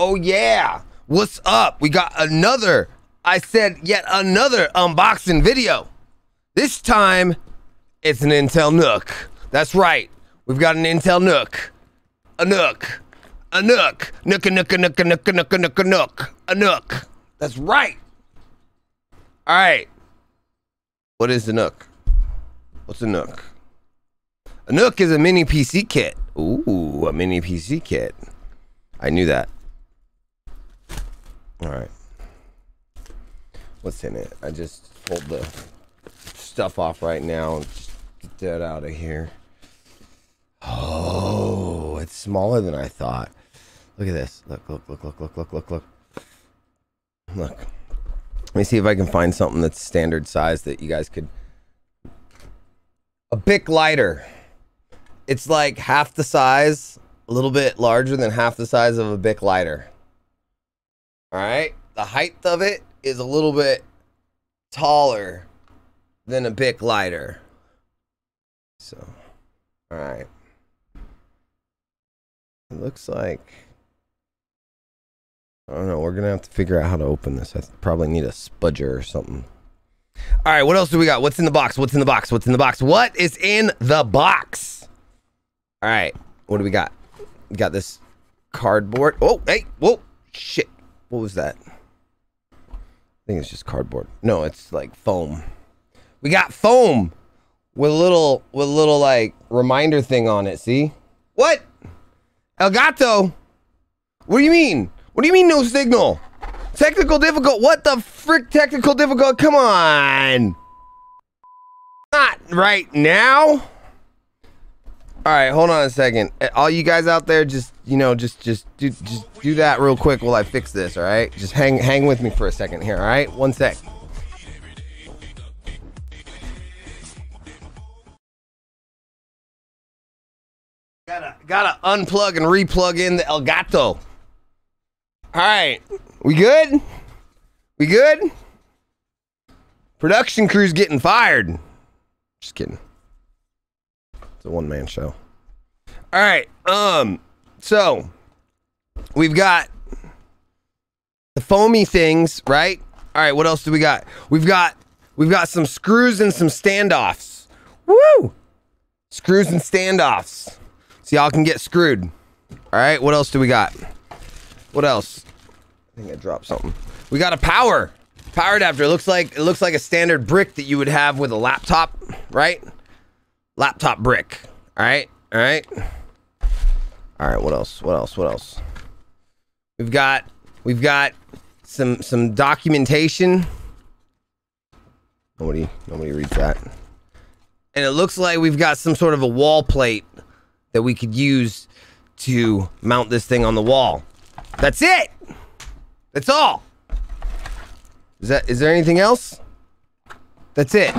Oh yeah. What's up? We got another. I said yet another unboxing video. This time it's an Intel Nook. That's right. We've got an Intel Nook. A Nook. A Nook. Nook a Nook a Nook a Nook a Nook a Nook a Nook. A Nook. That's right. All right. What is a Nook? What's a Nook? A Nook is a mini PC kit. Ooh, a mini PC kit. I knew that. All right. What's in it? I just pulled the stuff off right now and just get that out of here. Oh, it's smaller than I thought. Look at this. Look, look, look, look, look, look, look, look. Look. Let me see if I can find something that's standard size that you guys could. A Bic lighter. It's like half the size, a little bit larger than half the size of a Bic lighter. All right. The height of it is a little bit taller than a Bic lighter. So, all right. It looks like. I don't know. We're going to have to figure out how to open this. I probably need a spudger or something. All right. What else do we got? What's in the box? What's in the box? What's in the box? What is in the box? All right. What do we got? We got this cardboard. Oh, hey. Whoa. Shit. What was that? I think it's just cardboard. No, it's like foam. We got foam with a little with a little like reminder thing on it. See? What? Elgato? What do you mean? What do you mean no signal? Technical difficult. What the frick technical difficult? Come on. Not right now. All right, hold on a second. Uh, All you guys out there, just you know, just just do just do that real quick while I fix this. All right, just hang hang with me for a second here. All right, one sec. Gotta gotta unplug and replug in the Elgato. All right, we good? We good? Production crew's getting fired. Just kidding. One man show. All right. Um. So we've got the foamy things, right? All right. What else do we got? We've got we've got some screws and some standoffs. Woo! Screws and standoffs. So y'all can get screwed. All right. What else do we got? What else? I think I dropped something. We got a power power adapter. It looks like it looks like a standard brick that you would have with a laptop, right? Laptop brick. All right. All right. All right. What else? What else? What else? We've got we've got some some documentation. Nobody nobody reads that. And it looks like we've got some sort of a wall plate that we could use to mount this thing on the wall. That's it. That's all. Is that is there anything else? That's it.